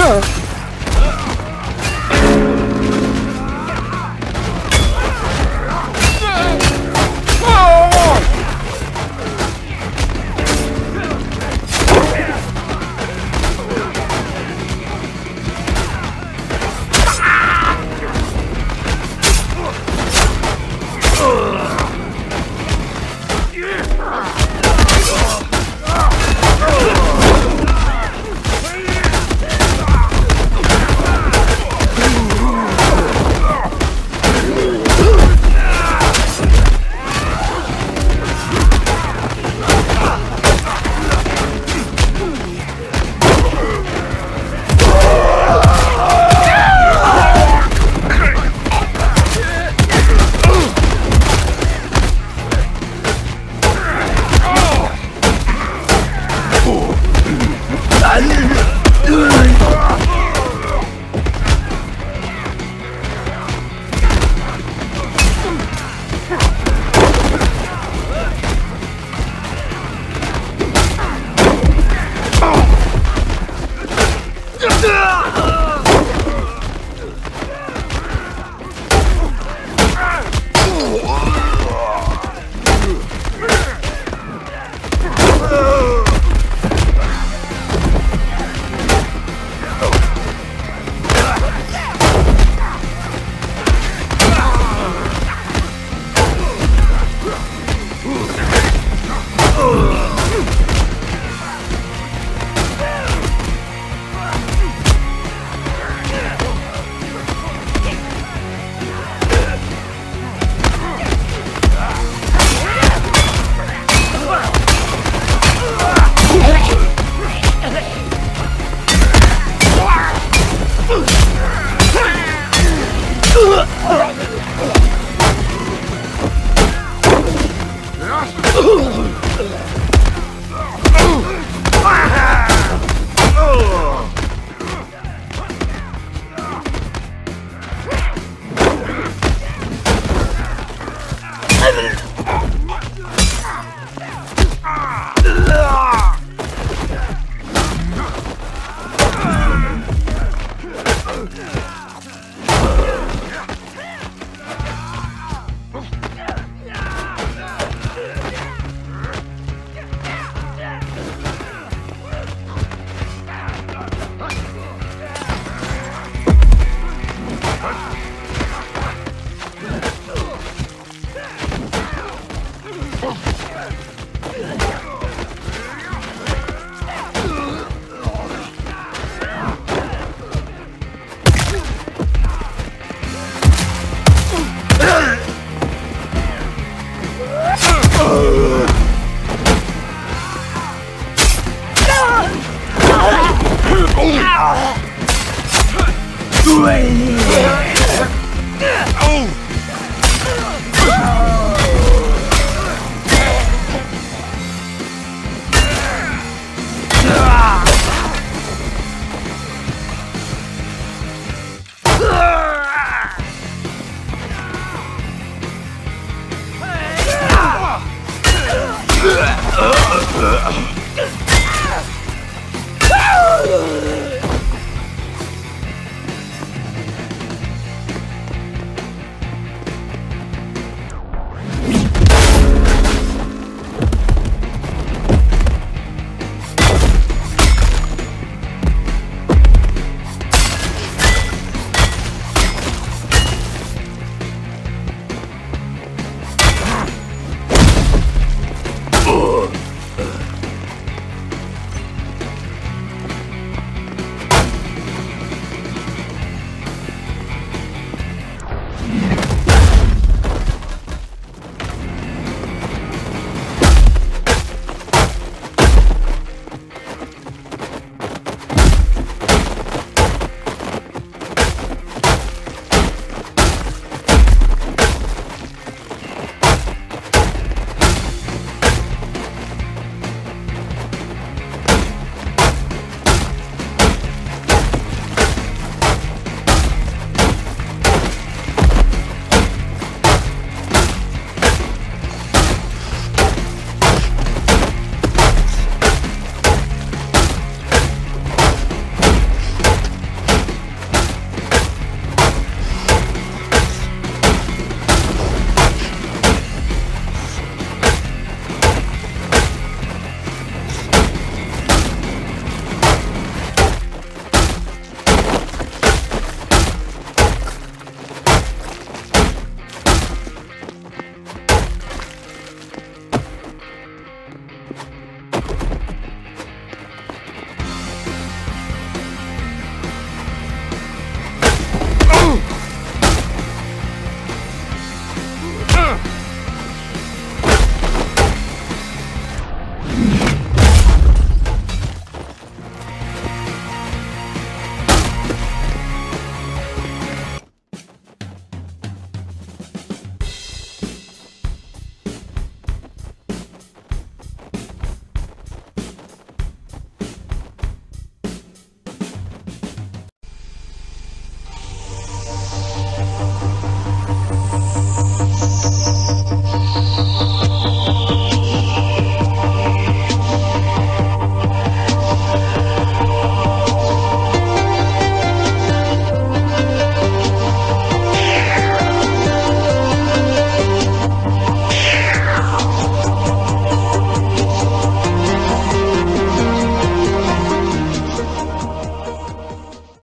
Sure. 啊！Ugh!